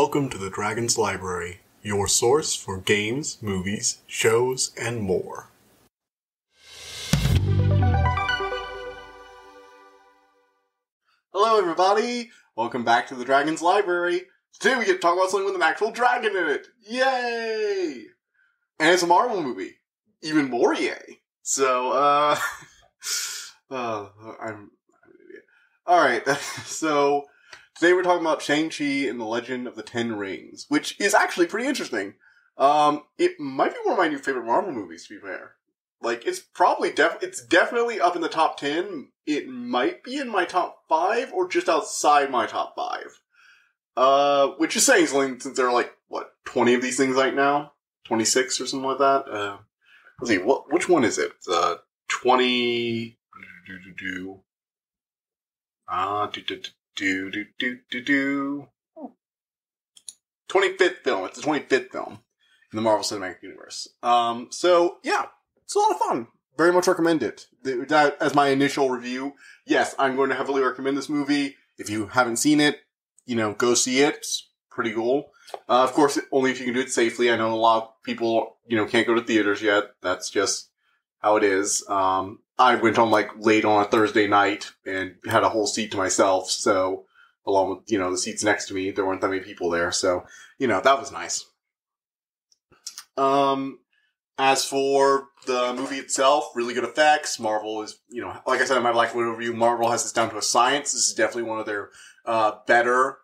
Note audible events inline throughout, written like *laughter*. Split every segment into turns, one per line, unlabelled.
Welcome to the Dragon's Library, your source for games, movies, shows, and more. Hello, everybody! Welcome back to the Dragon's Library. Today we get to talk about something with an actual dragon in it. Yay! And it's a Marvel movie. Even more yay. So, uh, *laughs* uh I'm, I'm an idiot. Alright, *laughs* so today we're talking about Shang-Chi and the Legend of the Ten Rings, which is actually pretty interesting. Um, it might be one of my new favorite Marvel movies, to be fair. Like, it's probably def- it's definitely up in the top 10. It might be in my top 5 or just outside my top 5. Uh, which is saying something since there are like, what, 20 of these things right now? 26 or something like that? Uh, let's see, what, which one is it? Uh, 20, do, do, do, Ah, do, do, do, do, do, do, do. 25th film. It's the 25th film in the Marvel Cinematic Universe. Um, so yeah, it's a lot of fun. Very much recommend it. That, as my initial review, yes, I'm going to heavily recommend this movie. If you haven't seen it, you know, go see it. It's pretty cool. Uh, of course, only if you can do it safely. I know a lot of people, you know, can't go to theaters yet. That's just how it is. Um, I went on like late on a Thursday night and had a whole seat to myself. So, along with, you know, the seats next to me, there weren't that many people there. So, you know, that was nice. Um, as for the movie itself, really good effects. Marvel is, you know, like I said in my Black Widow review, Marvel has this down to a science. This is definitely one of their uh, better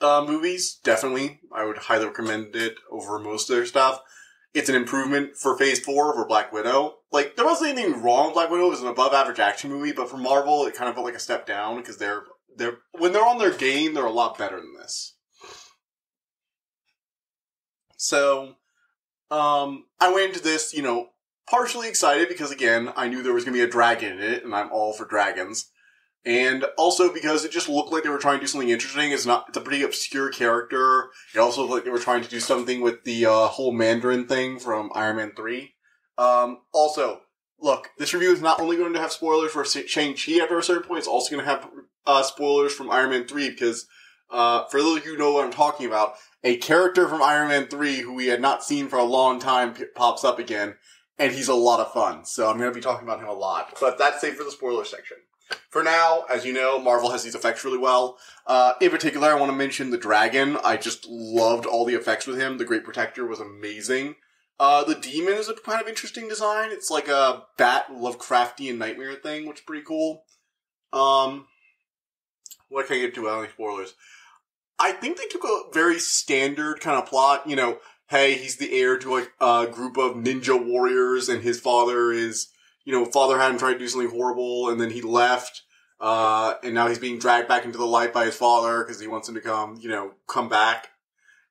uh, movies. Definitely, I would highly recommend it over most of their stuff. It's an improvement for Phase Four over Black Widow. Like there wasn't anything wrong with Black Widow. It was an above average action movie, but for Marvel, it kind of felt like a step down because they're they're when they're on their game, they're a lot better than this. So, um, I went into this, you know, partially excited because again, I knew there was going to be a dragon in it, and I'm all for dragons. And also because it just looked like they were trying to do something interesting. It's not, it's a pretty obscure character. It also looked like they were trying to do something with the uh, whole Mandarin thing from Iron Man 3. Um, also, look, this review is not only going to have spoilers for Shang-Chi after a certain point, it's also going to have uh, spoilers from Iron Man 3 because, uh, for those of you who know what I'm talking about, a character from Iron Man 3 who we had not seen for a long time pops up again, and he's a lot of fun. So I'm going to be talking about him a lot. But that's safe for the spoiler section. For now, as you know, Marvel has these effects really well. Uh, in particular, I want to mention the dragon. I just loved all the effects with him. The Great Protector was amazing. Uh, the demon is a kind of interesting design. It's like a bat Lovecraftian nightmare thing, which is pretty cool. Um, what can I get to without any spoilers? I think they took a very standard kind of plot. You know, hey, he's the heir to a, a group of ninja warriors, and his father is you know, father had him try to do something horrible and then he left. Uh, and now he's being dragged back into the light by his father because he wants him to come, you know, come back.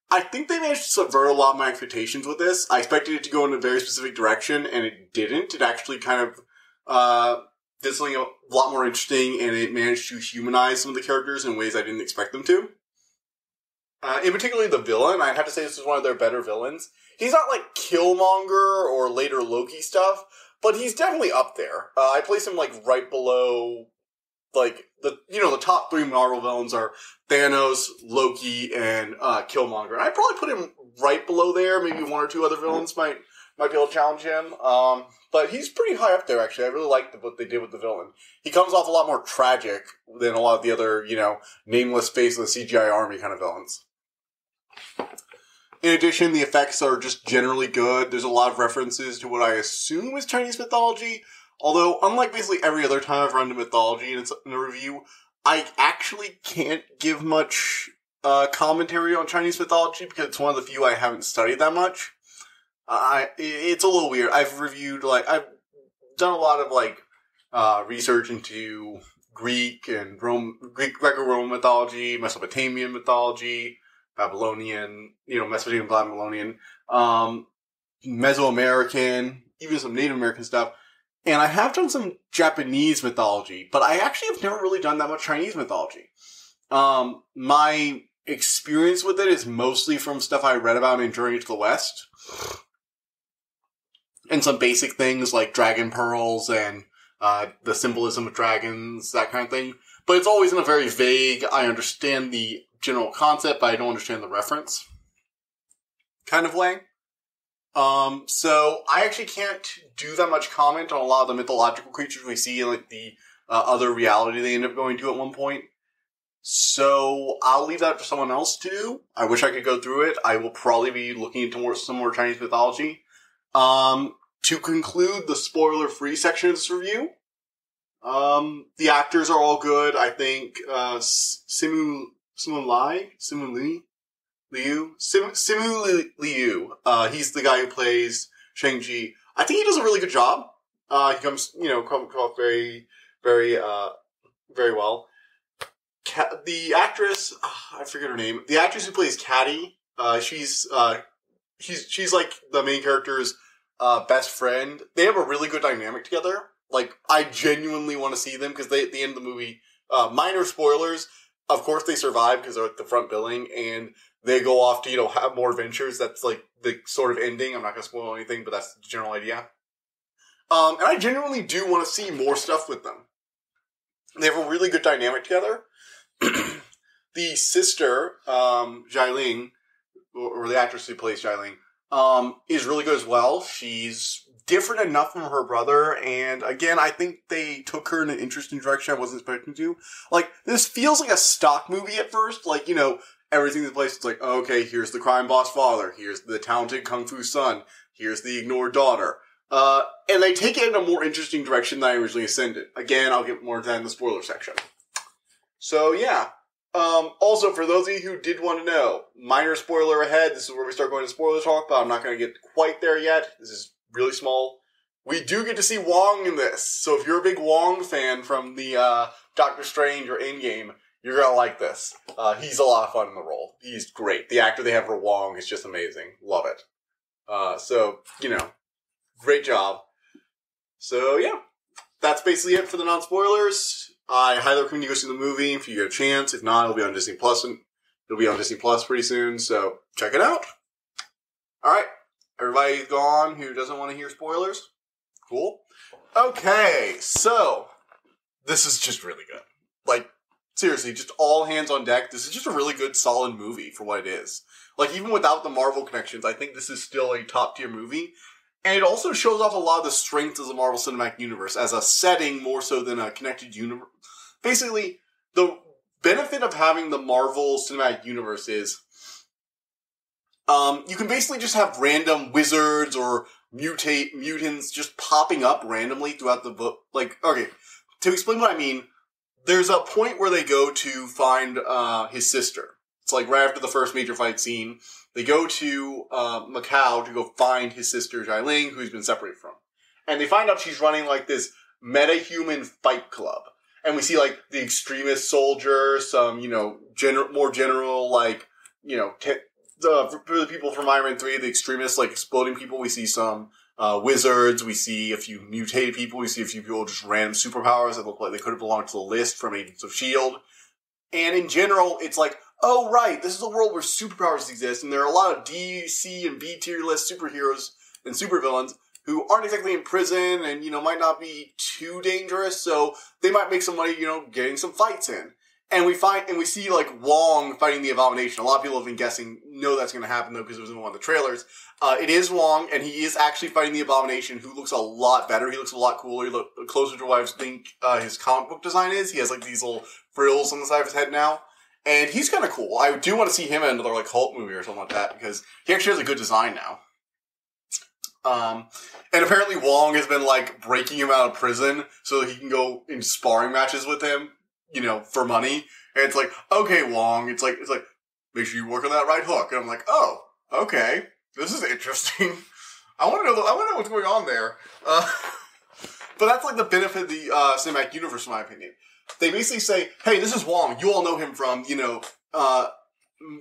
I think they managed to subvert a lot of my expectations with this. I expected it to go in a very specific direction and it didn't. It actually kind of, uh, did something a lot more interesting and it managed to humanize some of the characters in ways I didn't expect them to. Uh, in particularly the villain, I have to say this is one of their better villains. He's not like Killmonger or later Loki stuff, but he's definitely up there. Uh, I place him like right below, like the you know the top three Marvel villains are Thanos, Loki, and uh, Killmonger. And I'd probably put him right below there. Maybe one or two other villains might might be able to challenge him. Um, but he's pretty high up there actually. I really like the, what they did with the villain. He comes off a lot more tragic than a lot of the other you know nameless faceless CGI army kind of villains. In addition, the effects are just generally good. There's a lot of references to what I assume is Chinese mythology. Although, unlike basically every other time I've run to mythology and it's in a review, I actually can't give much uh, commentary on Chinese mythology because it's one of the few I haven't studied that much. I it's a little weird. I've reviewed like I've done a lot of like uh, research into Greek and Rome, Greek Greco-Roman mythology, Mesopotamian mythology, Babylonian, you know, Mesopotamian, Babylonian, um, Mesoamerican, even some Native American stuff. And I have done some Japanese mythology, but I actually have never really done that much Chinese mythology. Um, my experience with it is mostly from stuff I read about in Journey to the West. And some basic things like dragon pearls and uh, the symbolism of dragons, that kind of thing but it's always in a very vague, I understand the general concept, but I don't understand the reference. Kind of way. Um, so I actually can't do that much comment on a lot of the mythological creatures we see in like the uh, other reality they end up going to at one point. So I'll leave that for someone else to do. I wish I could go through it. I will probably be looking into more some more Chinese mythology. Um, to conclude the spoiler-free section of this review, um, the actors are all good. I think uh, Simu Simu Lai Simu Li Liu Sim, Simu Liu. Uh, he's the guy who plays Shang Chi. I think he does a really good job. Uh, he comes, you know, come off very, very, uh, very well. the actress, uh, I forget her name. The actress who plays Katie, uh, she's, uh, she's, she's like the main character's, uh, best friend. They have a really good dynamic together. Like, I genuinely want to see them because they, at the end of the movie, minor spoilers, of course they survive because they're at the front billing and they go off to, you know, have more adventures. That's like the sort of ending. I'm not going to spoil anything, but that's the general idea. Um, and I genuinely do want to see more stuff with them. They have a really good dynamic together. *clears throat* the sister, um, or the actress who plays Xialing, um, is really good as well. She's different enough from her brother, and again, I think they took her in an interesting direction I wasn't expecting to. Like, this feels like a stock movie at first. Like, you know, everything's in the place. It's like, okay, here's the crime boss father, here's the talented kung fu son, here's the ignored daughter. Uh, and they take it in a more interesting direction than I originally ascended. Again, I'll get more into that in the spoiler section. So yeah. Um, also, for those of you who did want to know, minor spoiler ahead. This is where we start going to spoiler talk, but I'm not going to get quite there yet. This is really small. We do get to see Wong in this, so if you're a big Wong fan from the uh, Doctor Strange or Endgame, you're gonna like this. Uh, he's a lot of fun in the role. He's great. The actor they have for Wong is just amazing. Love it. Uh, so you know, great job. So yeah, that's basically it for the non spoilers. I highly recommend you go see the movie if you get a chance. If not, it'll be on Disney Plus and it'll be on Disney Plus pretty soon. So check it out. All right, everybody gone who doesn't want to hear spoilers. Cool. Okay, so this is just really good. Like seriously, just all hands on deck. This is just a really good, solid movie for what it is. Like even without the Marvel connections, I think this is still a top tier movie. And it also shows off a lot of the strengths of the Marvel Cinematic Universe as a setting more so than a connected universe. Basically, the benefit of having the Marvel Cinematic Universe is um, you can basically just have random wizards or mutate mutants just popping up randomly throughout the book. Like, okay, to explain what I mean, there's a point where they go to find uh, his sister. It's like right after the first major fight scene. They go to uh, Macau to go find his sister Xialing, who he's been separated from, and they find out she's running like this meta-human fight club. And we see like the extremist soldier, some you know gener- more general like you know for the people from Iron Man three, the extremists like exploding people. We see some uh, wizards. We see a few mutated people. We see a few people just random superpowers that look like they could have belonged to the list from Agents of S.H.I.E.L.D. And in general, it's like, oh, right, this is a world where superpowers exist, and there are a lot of D, C, and B tier list superheroes and supervillains who aren't exactly in prison and, you know, might not be too dangerous, so they might make some money, you know, getting some fights in. And we find and we see like Wong fighting the Abomination. A lot of people have been guessing, know that's going to happen though because it was in one of the trailers. Uh, it is Wong, and he is actually fighting the Abomination, who looks a lot better. He looks a lot cooler. He look closer to what I think uh, his comic book design is. He has like these little frills on the side of his head now, and he's kind of cool. I do want to see him in another like Hulk movie or something like that because he actually has a good design now. Um, and apparently Wong has been like breaking him out of prison so he can go in sparring matches with him you know, for money. And it's like, okay, Wong. It's like, it's like, make sure you work on that right hook. And I'm like, oh, okay, this is interesting. *laughs* I want to know. I want to know what's going on there. Uh, *laughs* but that's like the benefit of the uh, cinematic universe, in my opinion. They basically say, "Hey, this is Wong. You all know him from, you know, uh,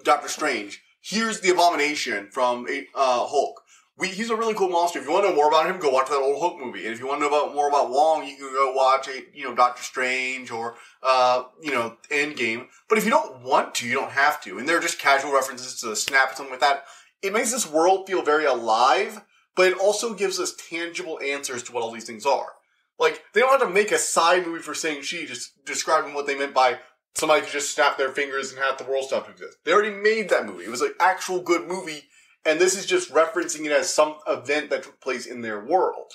Doctor Strange. Here's the Abomination from uh, Hulk we, he's a really cool monster. If you want to know more about him, go watch that old Hulk movie. And if you want to know about more about Wong, you can go watch a, you know Doctor Strange or uh, you know Endgame. But if you don't want to, you don't have to. And they're just casual references to the snap or something like that. It makes this world feel very alive, but it also gives us tangible answers to what all these things are. Like they don't have to make a side movie for Shang-Chi, just describing what they meant by somebody could just snap their fingers and have the world stop to exist. They already made that movie. It was an actual good movie, and this is just referencing it as some event that took place in their world.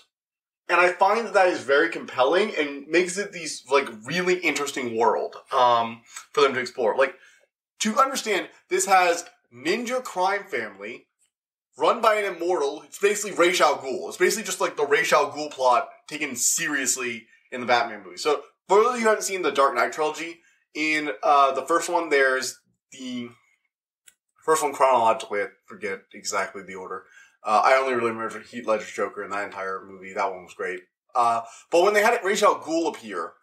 And I find that that is very compelling and makes it these like really interesting world um, for them to explore. Like to understand, this has ninja crime family run by an immortal. It's basically Ra's al Ghul. It's basically just like the Ra's al Ghul plot taken seriously in the Batman movie. So for those of you who haven't seen the Dark Knight trilogy, in uh, the first one, there's the first one chronologically. I forget exactly the order. Uh, I only really remember Heath Ledger's Joker in that entire movie. That one was great. Uh, but when they had Ra's al Ghul appear,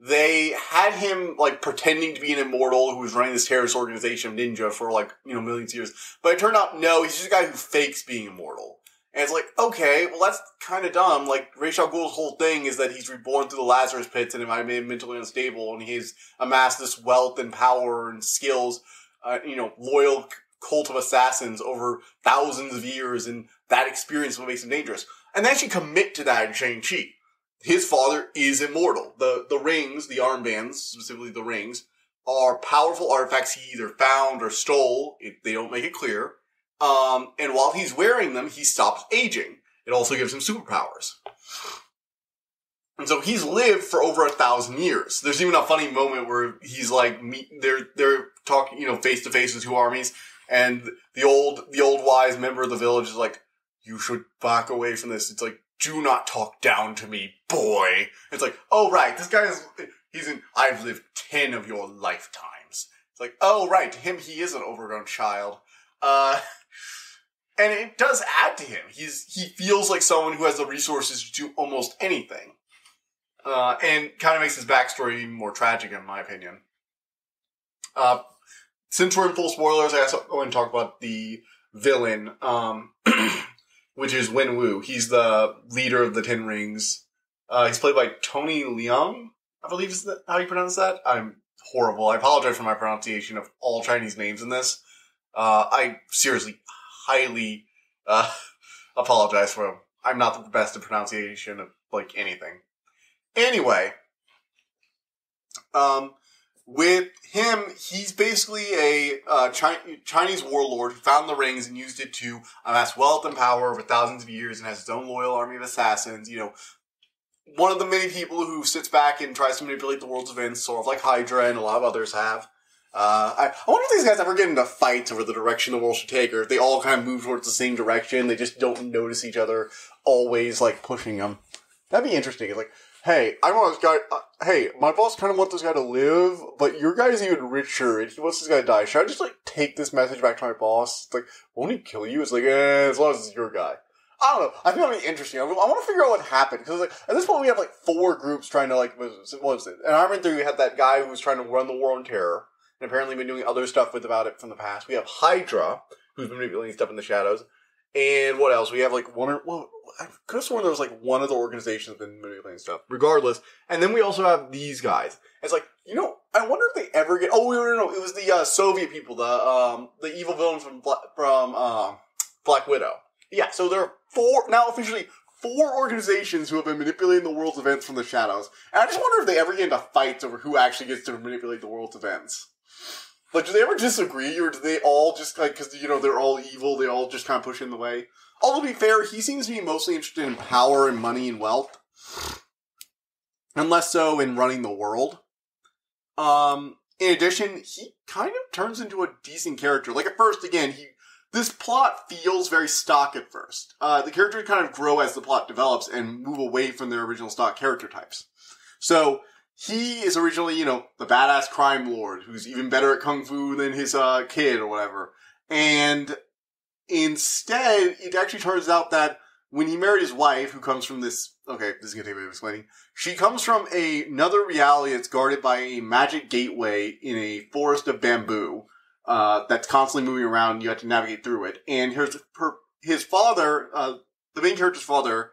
they had him like pretending to be an immortal who was running this terrorist organization of ninja for like you know millions of years. But it turned out no, he's just a guy who fakes being immortal. And it's like, okay, well that's kind of dumb. Like Ra's al Ghul's whole thing is that he's reborn through the Lazarus pits and might made him mentally unstable, and he's amassed this wealth and power and skills, uh, you know, loyal cult of assassins over thousands of years, and that experience what makes him dangerous. And they actually commit to that in Shang Chi. His father is immortal. The the rings, the armbands, specifically the rings, are powerful artifacts he either found or stole. It, they don't make it clear um, and while he's wearing them, he stops aging. It also gives him superpowers. And so he's lived for over a thousand years. There's even a funny moment where he's like, meet, they're, they're talking, you know, face to face with two armies. And the old, the old wise member of the village is like, you should back away from this. It's like, do not talk down to me, boy. It's like, oh right, this guy is, he's in, I've lived ten of your lifetimes. It's like, oh right, to him he is an overgrown child. Uh, *laughs* and it does add to him. He's he feels like someone who has the resources to do almost anything, uh, and kind of makes his backstory even more tragic, in my opinion. Uh, since we're in full spoilers, I guess I'll talk about the villain, um, *clears throat* which is Wen Wu. He's the leader of the Ten Rings. Uh, he's played by Tony Leung, I believe is how you pronounce that. I'm horrible. I apologize for my pronunciation of all Chinese names in this. Uh, I seriously highly uh, *laughs* apologize for him. I'm not the best at pronunciation of like anything. Anyway, um, with him, he's basically a uh, Chinese warlord who found the rings and used it to amass wealth and power over thousands of years and has his own loyal army of assassins. You know, one of the many people who sits back and tries to manipulate the world's events, sort of like Hydra and a lot of others have. Uh, I, I wonder if these guys ever get into fights over the direction the world should take, or if they all kind of move towards the same direction. They just don't notice each other always like pushing them. That'd be interesting. Like, hey, I want this guy. Uh, hey, my boss kind of wants this guy to live, but your guy's even richer, and he wants this guy to die. Should I just like take this message back to my boss? It's like, won't he kill you? It's like, eh, as long as it's your guy. I don't know. I think that'd be interesting. I, I want to figure out what happened because like at this point we have like four groups trying to like what was it? And I remember we had that guy who was trying to run the war on terror and apparently been doing other stuff with about it from the past. We have Hydra, who's been manipulating stuff in the shadows. And what else? We have like one or well, I could have sworn there was like one of the organizations been manipulating stuff. Regardless, and then we also have these guys. It's like you know, I wonder if they ever get. Oh no, no, no! It was the uh, Soviet people, the um, the evil villain from from uh, Black Widow. Yeah, so there are four now officially four organizations who have been manipulating the world's events from the shadows. And I just wonder if they ever get into fights over who actually gets to manipulate the world's events. Like, do they ever disagree, or do they all just like because you know they're all evil? They all just kind of push in the way. Although to be fair, he seems to be mostly interested in power and money and wealth, and less so in running the world. Um, in addition, he kind of turns into a decent character. Like at first, again, he this plot feels very stock at first. Uh, the characters kind of grow as the plot develops and move away from their original stock character types. So he is originally, you know, the badass crime lord who's even better at kung fu than his uh, kid or whatever. And instead, it actually turns out that when he married his wife, who comes from this, okay, this is gonna take a bit of explaining. She comes from a, another reality that's guarded by a magic gateway in a forest of bamboo uh, that's constantly moving around. You have to navigate through it. And here's her, his father, uh, the main character's father,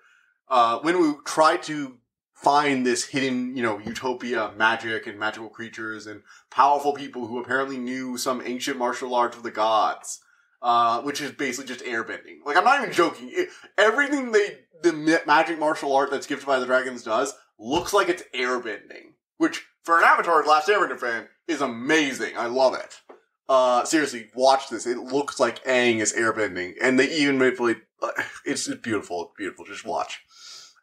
uh, when we tried to find this hidden, you know, utopia magic and magical creatures and powerful people who apparently knew some ancient martial arts of the gods. Uh, which is basically just airbending. Like, I'm not even joking. It, everything they, the magic martial art that's gifted by the dragons does looks like it's airbending. Which, for an Avatar Last Airbender fan, is amazing. I love it. Uh, seriously, watch this. It looks like Aang is airbending, and they even manipulate. Uh, it's, it's beautiful. It's beautiful. Just watch.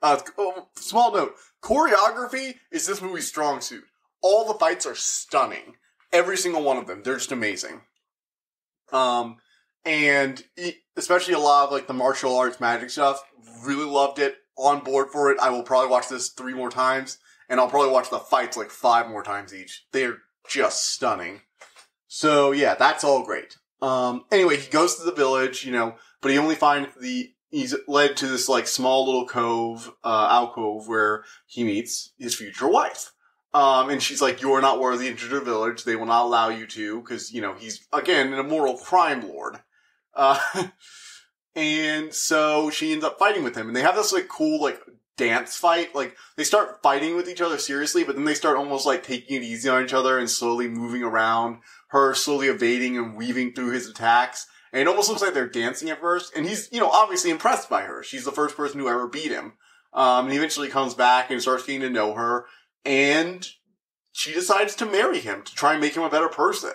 Uh, oh, small note: choreography is this movie's strong suit. All the fights are stunning. Every single one of them. They're just amazing. Um, and especially a lot of like the martial arts magic stuff. Really loved it. On board for it. I will probably watch this three more times, and I'll probably watch the fights like five more times each. They're just stunning. So yeah, that's all great. Um, anyway, he goes to the village, you know, but he only finds the he's led to this like small little cove, uh, alcove where he meets his future wife. Um, and she's like, "You're not worthy to enter the village. They will not allow you to, because you know he's again an immoral crime lord." Uh, *laughs* and so she ends up fighting with him, and they have this like cool like dance fight. Like they start fighting with each other seriously, but then they start almost like taking it easy on each other and slowly moving around her slowly evading and weaving through his attacks. And it almost looks like they're dancing at first. And he's, you know, obviously impressed by her. She's the first person who ever beat him. Um, and he eventually comes back and starts getting to know her. And she decides to marry him to try and make him a better person.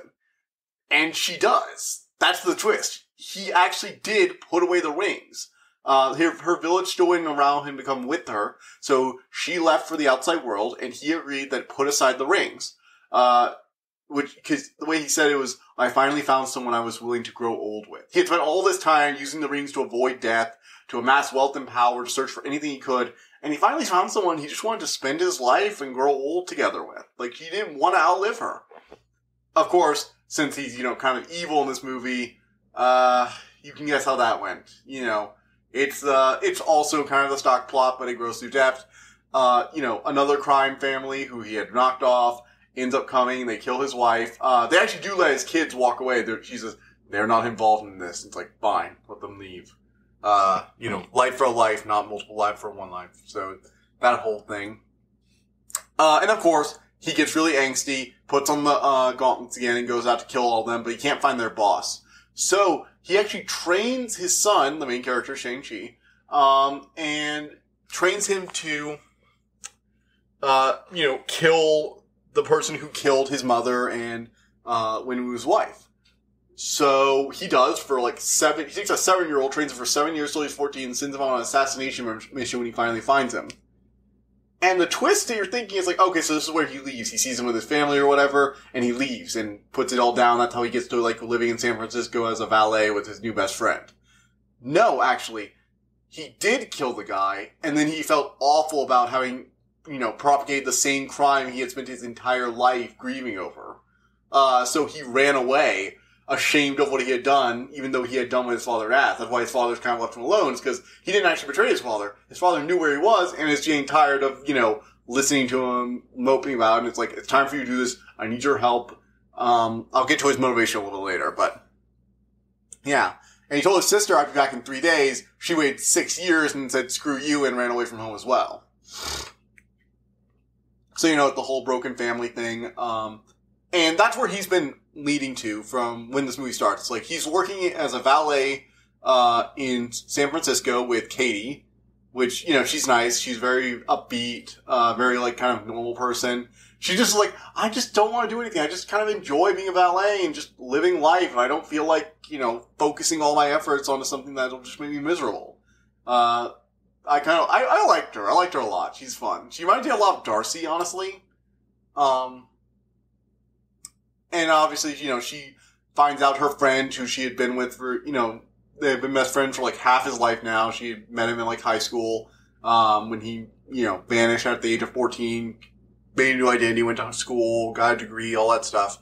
And she does. That's the twist. He actually did put away the rings. Uh, her, her village still wouldn't allow him to come with her, so she left for the outside world, and he agreed that put aside the rings. Uh, which because the way he said it was, I finally found someone I was willing to grow old with. He had spent all this time using the rings to avoid death, to amass wealth and power, to search for anything he could, and he finally found someone he just wanted to spend his life and grow old together with. Like he didn't want to outlive her. Of course, since he's you know kind of evil in this movie, uh, you can guess how that went. You know, it's uh, it's also kind of the stock plot, but it grows through depth. Uh, you know, another crime family who he had knocked off ends up coming. They kill his wife. Uh, they actually do let his kids walk away. They're, she says they're not involved in this. It's like fine, let them leave. Uh, you know, life for a life, not multiple life for one life. So that whole thing. Uh, and of course, he gets really angsty, puts on the uh, gauntlets again, and goes out to kill all of them. But he can't find their boss. So he actually trains his son, the main character Shang Chi, um, and trains him to, uh, you know, kill the person who killed his mother and uh, Wenwu's wife. So he does for like seven. He takes a seven-year-old, trains him for seven years till he's fourteen, and sends him on an assassination mission when he finally finds him. And the twist that you're thinking is like, okay, so this is where he leaves. He sees him with his family or whatever, and he leaves and puts it all down. That's how he gets to like living in San Francisco as a valet with his new best friend. No, actually, he did kill the guy, and then he felt awful about having you know, propagate the same crime he had spent his entire life grieving over. Uh, so he ran away, ashamed of what he had done, even though he had done what his father asked. That's why his father's kind of left him alone, is because he didn't actually betray his father. His father knew where he was, and is getting tired of, you know, listening to him, moping about. And it's like, it's time for you to do this. I need your help. Um, I'll get to his motivation a little later, but yeah. And he told his sister I'd be back in three days. She waited six years and said, screw you, and ran away from home as well. So, you know, the whole broken family thing. Um, and that's where he's been leading to from when this movie starts. Like, he's working as a valet, uh, in San Francisco with Katie, which, you know, she's nice. She's very upbeat, uh, very, like, kind of normal person. She's just like, I just don't want to do anything. I just kind of enjoy being a valet and just living life. And I don't feel like, you know, focusing all my efforts onto something that'll just make me miserable. Uh, I kind of I, I liked her. I liked her a lot. She's fun. She reminded me a lot of Darcy, honestly. Um, and obviously, you know, she finds out her friend who she had been with for you know they've been best friends for like half his life now. She had met him in like high school um, when he you know vanished at the age of fourteen, made a new identity, went to school, got a degree, all that stuff.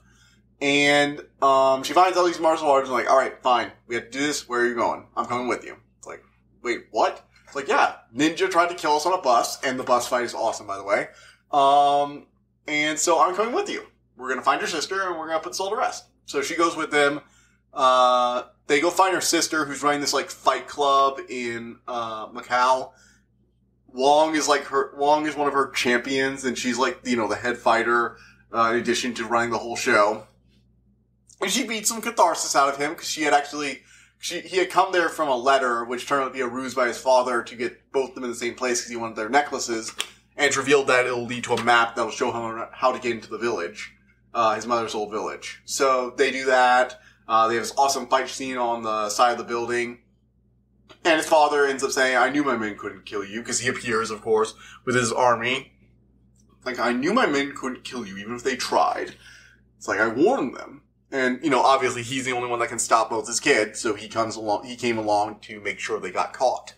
And um, she finds all these martial arts and like, all right, fine, we have to do this. Where are you going? I'm coming with you. It's like, wait, what? It's like, yeah, Ninja tried to kill us on a bus, and the bus fight is awesome, by the way. Um, and so I'm coming with you. We're gonna find your sister, and we're gonna put Soul to rest. So she goes with them. Uh, they go find her sister, who's running this like fight club in uh, Macau. Wong is like her. Wong is one of her champions, and she's like you know the head fighter. Uh, in addition to running the whole show, and she beats some catharsis out of him because she had actually she, he had come there from a letter, which turned out to be a ruse by his father to get both of them in the same place because he wanted their necklaces, and it's revealed that it'll lead to a map that'll show him how to get into the village. uh, his mother's old village. So they do that. Uh, they have this awesome fight scene on the side of the building. And his father ends up saying, I knew my men couldn't kill you, because he appears, of course, with his army. Like, I knew my men couldn't kill you, even if they tried. It's like, I warned them. And, you know, obviously he's the only one that can stop both his kids, so he comes along, he came along to make sure they got caught.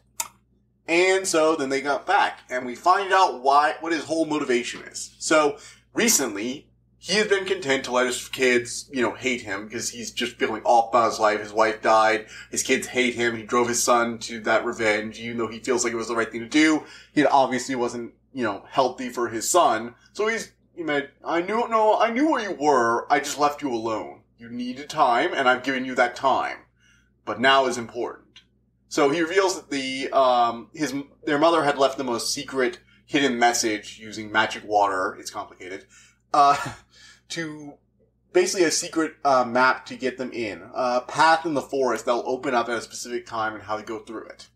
And so then they got back, and we find out why, what his whole motivation is. So, recently, he has been content to let his kids, you know, hate him because he's just feeling off about his life. His wife died. His kids hate him. He drove his son to that revenge, even though he feels like it was the right thing to do. He obviously wasn't, you know, healthy for his son. So he's, he meant, I knew, no, I knew where you were. I just left you alone. You needed time, and I've given you that time. But now is important. So he reveals that the, um, his, their mother had left them a secret hidden message using magic water. It's complicated. Uh, *laughs* to basically a secret uh, map to get them in. A path in the forest that'll open up at a specific time and how to go through it.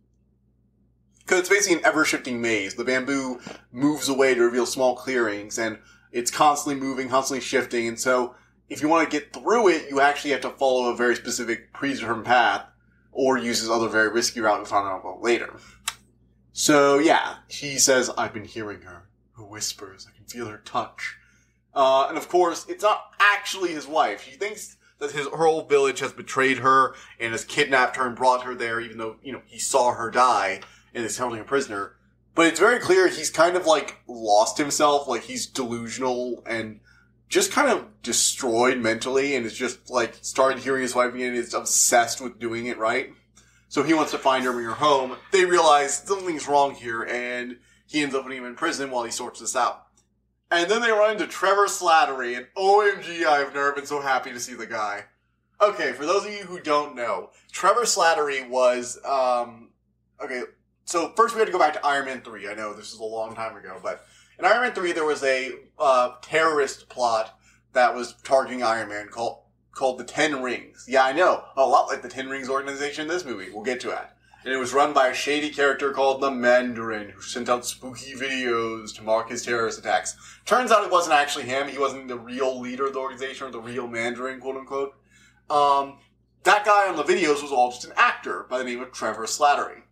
Because it's basically an ever shifting maze. The bamboo moves away to reveal small clearings, and it's constantly moving, constantly shifting, and so if you want to get through it, you actually have to follow a very specific predetermined path, or use this other very risky route we find out about later. So yeah, he says, I've been hearing her. Her whispers, I can feel her touch. Uh, and of course, it's not actually his wife. He thinks that his her whole village has betrayed her and has kidnapped her and brought her there, even though you know he saw her die and is holding a prisoner. But it's very clear he's kind of like lost himself, like he's delusional and just kind of destroyed mentally, and is just like started hearing his wife again. And is obsessed with doing it right. So he wants to find her, bring her home. They realize something's wrong here, and he ends up putting him in prison while he sorts this out. And then they run into Trevor Slattery, and OMG, I've never been so happy to see the guy. Okay, for those of you who don't know, Trevor Slattery was, um, okay, so first we had to go back to Iron Man 3. I know this is a long time ago, but in Iron Man 3 there was a, uh, terrorist plot that was targeting Iron Man called, called the Ten Rings. Yeah, I know. A lot like the Ten Rings organization in this movie. We'll get to that and it was run by a shady character called the Mandarin, who sent out spooky videos to mark his terrorist attacks. Turns out it wasn't actually him. He wasn't the real leader of the organization or the real Mandarin, quote unquote. Um, that guy on the videos was all just an actor by the name of Trevor Slattery.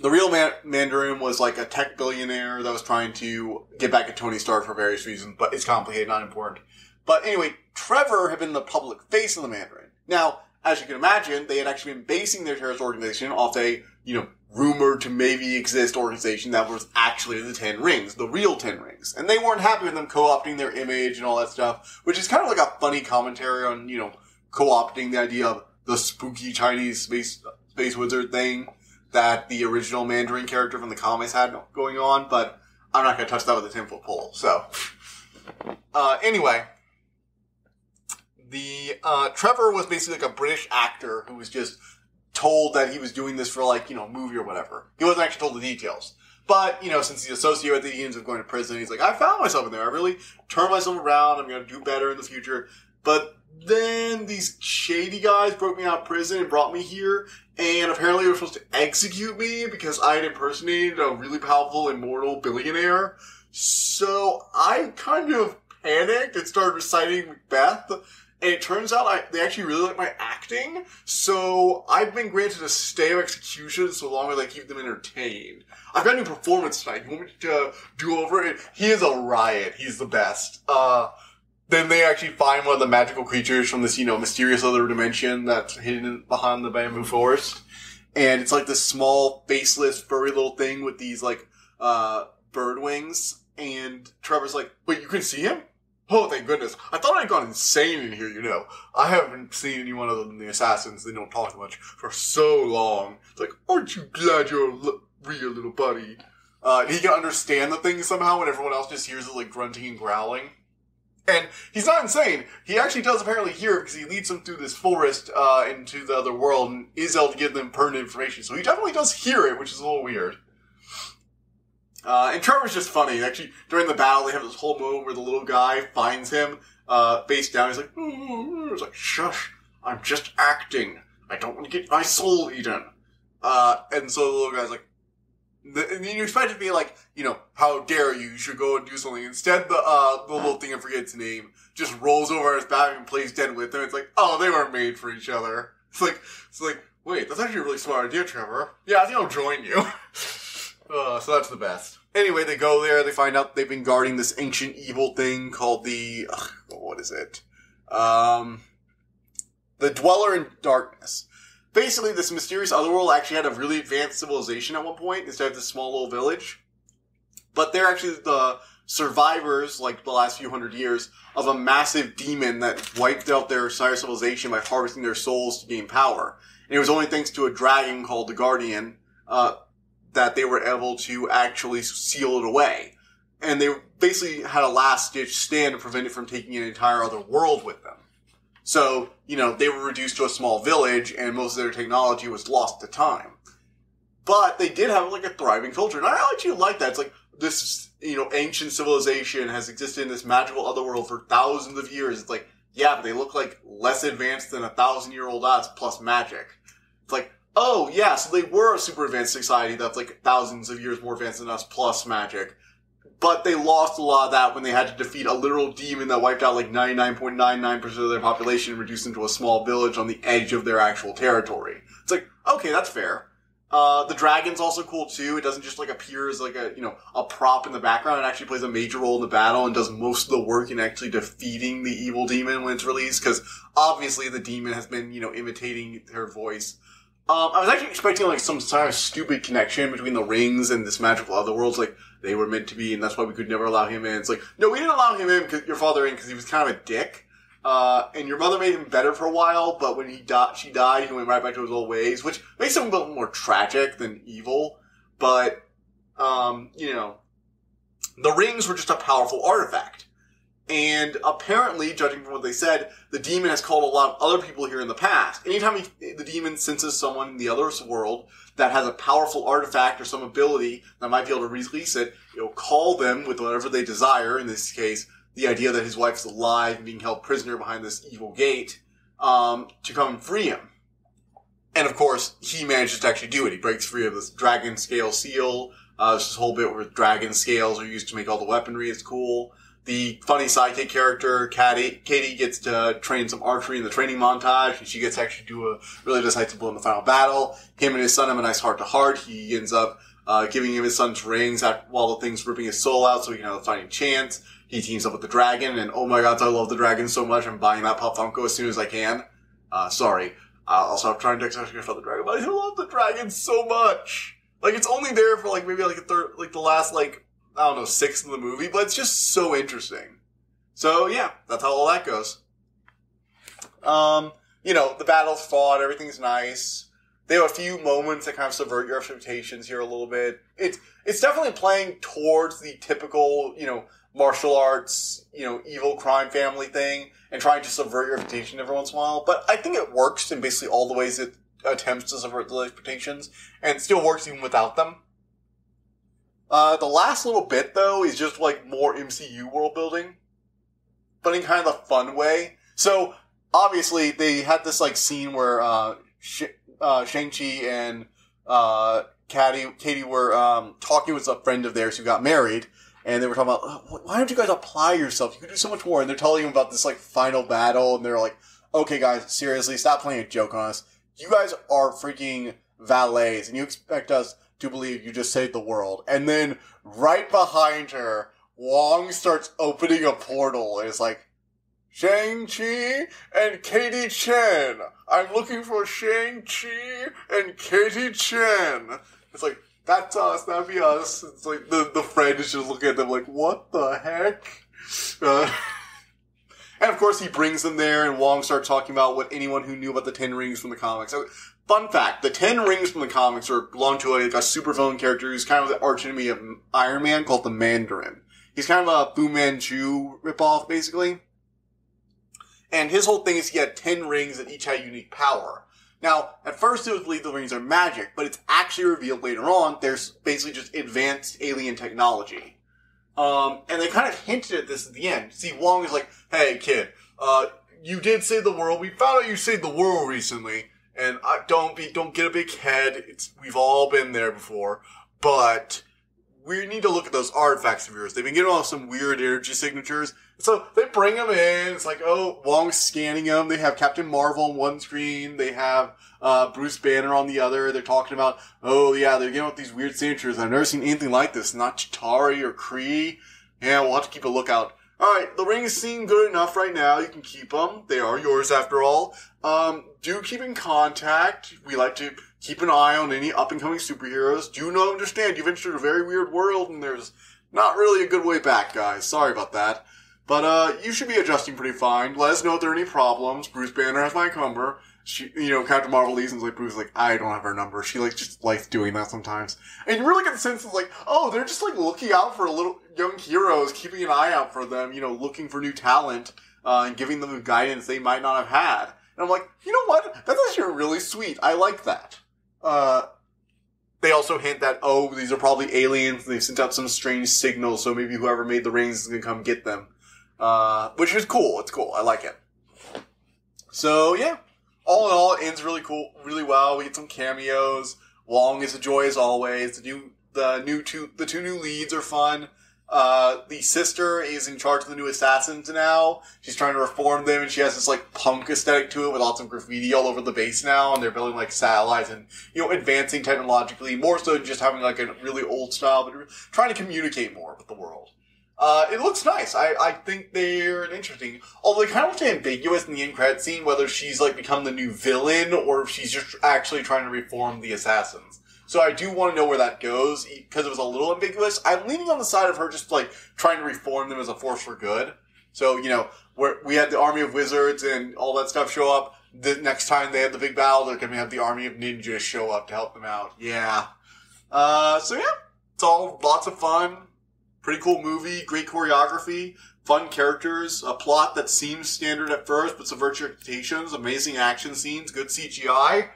The real man- Mandarin was like a tech billionaire that was trying to get back at Tony Stark for various reasons, but it's complicated, not important. But anyway, Trevor had been the public face of the Mandarin. Now, as you can imagine, they had actually been basing their terrorist organization off a, you know, rumored to maybe exist organization that was actually the Ten Rings, the real Ten Rings. And they weren't happy with them co-opting their image and all that stuff, which is kind of like a funny commentary on, you know, co-opting the idea of the spooky Chinese space, space wizard thing that the original Mandarin character from the comics had going on, but I'm not going to touch that with a 10 foot pole, so. Uh, anyway, the uh, Trevor was basically like a British actor who was just told that he was doing this for like you know a movie or whatever. He wasn't actually told the details. But you know, since he's associated with it, he ends up going to prison. He's like, I found myself in there. I really turned myself around. I'm going to do better in the future. But then these shady guys broke me out of prison and brought me here. And apparently they were supposed to execute me because I had impersonated a really powerful immortal billionaire. So I kind of panicked and started reciting Macbeth and it turns out I, they actually really like my acting, so I've been granted a stay of execution so long as I keep them entertained. I've got a new performance tonight. You want me to do over it? He is a riot. He's the best. Uh, then they actually find one of the magical creatures from this, you know, mysterious other dimension that's hidden behind the bamboo forest. And it's like this small, faceless, furry little thing with these, like, uh, bird wings. And Trevor's like, wait, you can see him? Oh, thank goodness. I thought I'd gone insane in here, you know. I haven't seen anyone other than the assassins, they don't talk much, for so long. It's like, aren't you glad you're a l- real little buddy? Uh, he can understand the thing somehow when everyone else just hears it like grunting and growling. And he's not insane. He actually does apparently hear because he leads them through this forest uh, into the other world and is able to give them pertinent information. So he definitely does hear it, which is a little weird. Uh, and Trevor's just funny. Actually, during the battle, they have this whole moment where the little guy finds him uh, face down. He's like, mm-hmm. "It's like, shush! I'm just acting. I don't want to get my soul eaten." Uh, and so the little guy's like, The, and you expect it to be like, you know, how dare you? You should go and do something. Instead, the uh, the little thing I forget its name just rolls over his back and plays dead with him. It's like, oh, they weren't made for each other. It's like, it's like, wait, that's actually a really smart idea, Trevor. Yeah, I think I'll join you. *laughs* uh, so that's the best. Anyway, they go there. They find out they've been guarding this ancient evil thing called the ugh, what is it? Um, the Dweller in Darkness. Basically, this mysterious otherworld actually had a really advanced civilization at one point instead of this small little village. But they're actually the survivors, like the last few hundred years, of a massive demon that wiped out their entire civilization by harvesting their souls to gain power. And it was only thanks to a dragon called the Guardian uh, that they were able to actually seal it away. And they basically had a last ditch stand to prevent it from taking an entire other world with them. So, you know, they were reduced to a small village and most of their technology was lost to time. But they did have like a thriving culture. And I actually like that. It's like this, you know, ancient civilization has existed in this magical other world for thousands of years. It's like, yeah, but they look like less advanced than a thousand year old us plus magic. It's like, oh yeah, so they were a super advanced society that's like thousands of years more advanced than us plus magic but they lost a lot of that when they had to defeat a literal demon that wiped out like 99.99% of their population and reduced them to a small village on the edge of their actual territory. It's like, okay, that's fair. Uh, the dragon's also cool too. It doesn't just like appear as like a, you know, a prop in the background. It actually plays a major role in the battle and does most of the work in actually defeating the evil demon when it's released. Cause obviously the demon has been, you know, imitating her voice. Um, I was actually expecting like some sort of stupid connection between the rings and this magical other otherworlds. Like, they were meant to be, and that's why we could never allow him in. It's like, no, we didn't allow him in, cause, your father in, because he was kind of a dick. Uh, and your mother made him better for a while, but when he died, she died, he went right back to his old ways, which makes him a little more tragic than evil. But, um, you know, the rings were just a powerful artifact. And apparently, judging from what they said, the demon has called a lot of other people here in the past. Anytime he, the demon senses someone in the other world that has a powerful artifact or some ability that might be able to release it, it'll call them with whatever they desire. In this case, the idea that his wife's alive and being held prisoner behind this evil gate, um, to come free him. And of course, he manages to actually do it. He breaks free of this dragon scale seal. Uh, this whole bit where dragon scales are used to make all the weaponry. It's cool the funny sidekick character, Katie, Katie gets to train some archery in the training montage, and she gets to actually do a really decisive blow in the final battle. Him and his son have a nice heart to heart. He ends up uh, giving him his son's rings after, while the thing's ripping his soul out so he can have a fighting chance. He teams up with the dragon, and oh my god, I love the dragon so much. I'm buying that Pop Funko as soon as I can. Uh, sorry. Uh, also, I'm trying to actually for the dragon, but I love the dragon so much. Like, it's only there for like maybe like a third, like the last like I don't know, sixth of the movie, but it's just so interesting. So yeah, that's how all that goes. Um, you know, the battle's fought, everything's nice. They have a few moments that kind of subvert your expectations here a little bit. It's it's definitely playing towards the typical, you know, martial arts, you know, evil crime family thing and trying to subvert your expectations every once in a while. But I think it works in basically all the ways it attempts to subvert the expectations and still works even without them. Uh, the last little bit though is just like more MCU world building, but in kind of a fun way. So obviously they had this like scene where uh, Sh- uh, Shang Chi and uh, Katie, Katie were um, talking with a friend of theirs who got married, and they were talking about why don't you guys apply yourself? You could do so much more. And they're telling him about this like final battle, and they're like, okay, guys, seriously, stop playing a joke on us. You guys are freaking valets, and you expect us to believe you just saved the world. And then right behind her, Wong starts opening a portal and it's like, Shang-Chi and Katie Chen. I'm looking for Shang-Chi and Katie Chen. It's like, that's us, that'd be us. It's like the, the friend is just looking at them like, what the heck? Uh, *laughs* and of course he brings them there and Wong starts talking about what anyone who knew about the Ten Rings from the comics. Fun fact: the Ten Rings from the comics are belong to a, a supervillain character who's kind of the archenemy of Iron Man, called the Mandarin. He's kind of a Fu Manchu ripoff, basically. And his whole thing is he had ten rings that each had unique power. Now, at first it was believed the rings are magic, but it's actually revealed later on there's basically just advanced alien technology. Um, and they kind of hinted at this at the end. See, Wong is like, hey kid, uh, you did save the world. We found out you saved the world recently and I, don't be don't get a big head. It's we've all been there before. but we need to look at those artifacts of yours. They've been getting off some weird energy signatures. So they bring them in. It's like, oh, Wong's scanning them. They have Captain Marvel on one screen. They have uh, Bruce Banner on the other. They're talking about, oh yeah, they're getting with these weird signatures. I've never seen anything like this. Not Chitauri or Kree. Yeah, we'll have to keep a lookout. All right, the rings seem good enough right now. You can keep them. They are yours after all. Um, do keep in contact. We like to keep an eye on any up and coming superheroes. Do you not understand you've entered a very weird world and there's not really a good way back, guys. Sorry about that. But uh, you should be adjusting pretty fine. Let us know if there are any problems. Bruce Banner has my number. She, you know, Captain Marvel leaves and like Bruce like, I don't have her number. She like just likes doing that sometimes. And you really get the sense of like, oh, they're just like looking out for a little young heroes, keeping an eye out for them, you know, looking for new talent, uh, and giving them the guidance they might not have had. And I'm like, you know what? That's actually really sweet. I like that. Uh, they also hint that, oh, these are probably aliens. They've sent out some strange signal, so maybe whoever made the rings is to come get them. Uh, which is cool. It's cool. I like it. So, yeah. All in all, it ends really cool, really well. We get some cameos. Wong is a joy as always. The new, the new two, the two new leads are fun. Uh, the sister is in charge of the new assassins now. She's trying to reform them, and she has this like punk aesthetic to it with lots of graffiti all over the base now, and they're building like satellites and you know advancing technologically more so than just having like a really old style, but trying to communicate more with the world. Uh, it looks nice. I, I think they're interesting. Although they kind of look ambiguous in the end credit scene whether she's like become the new villain or if she's just actually trying to reform the assassins. So I do want to know where that goes because it was a little ambiguous. I'm leaning on the side of her just like trying to reform them as a force for good. So you know, where we had the army of wizards and all that stuff show up. The next time they have the big battle, they're to have the army of ninjas show up to help them out. Yeah. Uh, so yeah, it's all lots of fun. Pretty cool movie, great choreography, fun characters, a plot that seems standard at first but subverts your expectations, amazing action scenes, good CGI.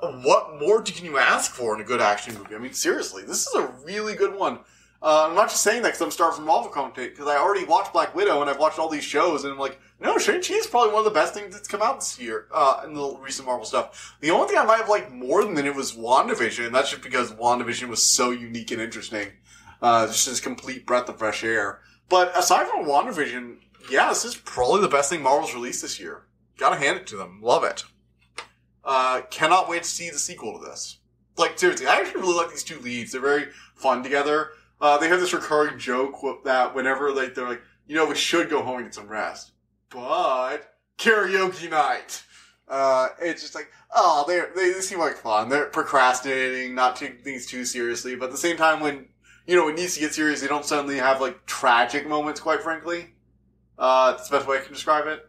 What more can you ask for in a good action movie? I mean, seriously, this is a really good one. Uh, I'm not just saying that because I'm starved from Marvel content, because I already watched Black Widow and I've watched all these shows, and I'm like, no, Shang-Chi is probably one of the best things that's come out this year, uh, in the recent Marvel stuff. The only thing I might have liked more than it was WandaVision, and that's just because WandaVision was so unique and interesting. Uh, just this complete breath of fresh air. But aside from WandaVision, yeah, this is probably the best thing Marvel's released this year. Gotta hand it to them. Love it. Uh, cannot wait to see the sequel to this. Like, seriously, I actually really like these two leads. They're very fun together. Uh, they have this recurring joke that whenever, like, they're like, you know, we should go home and get some rest. But, karaoke night. Uh, it's just like, oh, they they seem like fun. They're procrastinating, not taking things too seriously, but at the same time, when you know, it needs to get serious. They don't suddenly have like tragic moments, quite frankly. Uh, that's the best way I can describe it.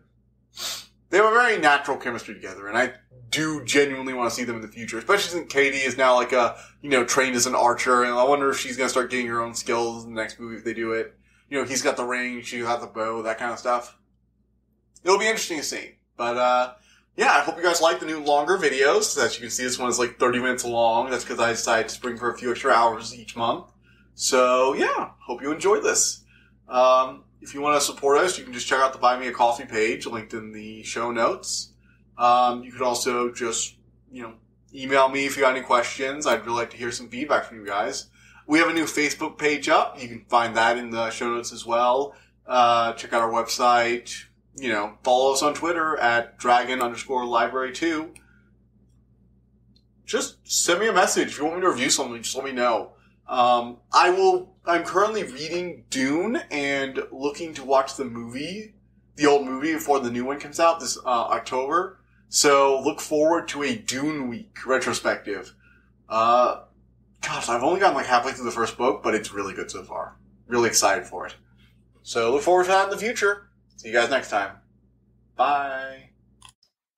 They have a very natural chemistry together, and I do genuinely want to see them in the future, especially since Katie is now like a, you know, trained as an archer, and I wonder if she's gonna start getting her own skills in the next movie if they do it. You know, he's got the ring, she has the bow, that kind of stuff. It'll be interesting to see. But, uh, yeah, I hope you guys like the new longer videos. As you can see, this one is like 30 minutes long. That's because I decided to spring for a few extra hours each month. So yeah, hope you enjoyed this. Um, if you want to support us, you can just check out the Buy Me a Coffee page linked in the show notes. Um, you could also just, you know, email me if you got any questions. I'd really like to hear some feedback from you guys. We have a new Facebook page up. You can find that in the show notes as well. Uh, check out our website. You know, follow us on Twitter at dragon underscore library two. Just send me a message. If you want me to review something, just let me know. Um, I will. I'm currently reading Dune and looking to watch the movie, the old movie, before the new one comes out this uh, October. So look forward to a Dune week retrospective. Uh, gosh, I've only gotten like halfway through the first book, but it's really good so far. Really excited for it. So look forward to that in the future. See you guys next time. Bye.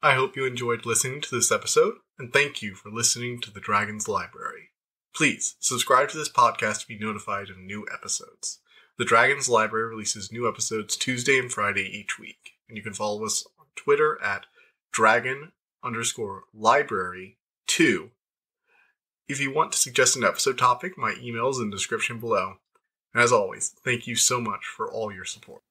I hope you enjoyed listening to this episode, and thank you for listening to the Dragon's Library. Please subscribe to this podcast to be notified of new episodes. The Dragons Library releases new episodes Tuesday and Friday each week, and you can follow us on Twitter at dragon underscore library two. If you want to suggest an episode topic, my email is in the description below. And as always, thank you so much for all your support.